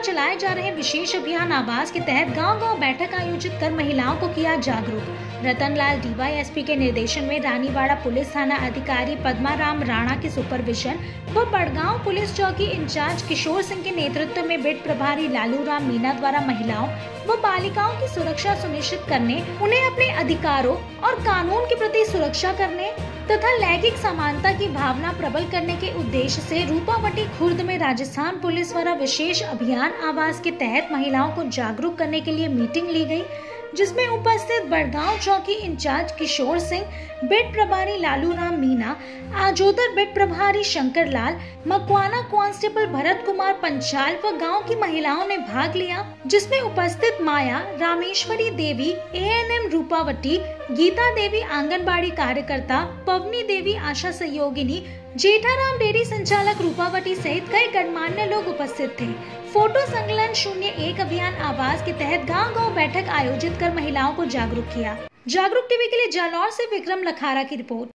चलाए जा रहे विशेष अभियान आवास के तहत गांव-गांव बैठक आयोजित कर महिलाओं को किया जागरूक। रतनलाल डीवाईएसपी के निर्देशन में रानीवाड़ा पुलिस थाना अधिकारी पद्मा राम राणा के सुपरविजन व बड़गांव पुलिस चौकी इंचार्ज किशोर सिंह के नेतृत्व में बिट प्रभारी लालू राम मीना द्वारा महिलाओं व बालिकाओं की सुरक्षा सुनिश्चित करने, उन्हें अपने अधिकारों और कानून के प्रति सुरक्षा करने तथा लैंगिक समानता की भावना प्रबल करने के उद्देश्य से रूपावटी खुर्द में राजस्थान पुलिस द्वारा विशेष अभियान आवास के तहत महिलाओं को जागरूक करने के लिए मीटिंग ली गई। जिसमें उपस्थित बड़गांव चौकी इंचार्ज किशोर सिंह, बिट प्रभारी लालू राम मीना, आजोदर बिट प्रभारी शंकर लाल मकवाना कांस्टेबल भरत कुमार पंचाल व गाँव की महिलाओं ने भाग लिया, जिसमें उपस्थित माया, रामेश्वरी देवी एएनएम रूपावटी गीता देवी आंगनबाड़ी कार्यकर्ता, पवनी देवी आशा सहयोगिनी, जेठाराम डेयरी संचालक रूपावटी सहित कई गणमान्य लोग उपस्थित थे। फ़ोटो संकलन शून्य एक अभियान आवास के तहत गाँव गाँव बैठक आयोजित कर महिलाओं को जागरूक किया। जागरूक टीवी के लिए जालौर से विक्रम लखारा की रिपोर्ट।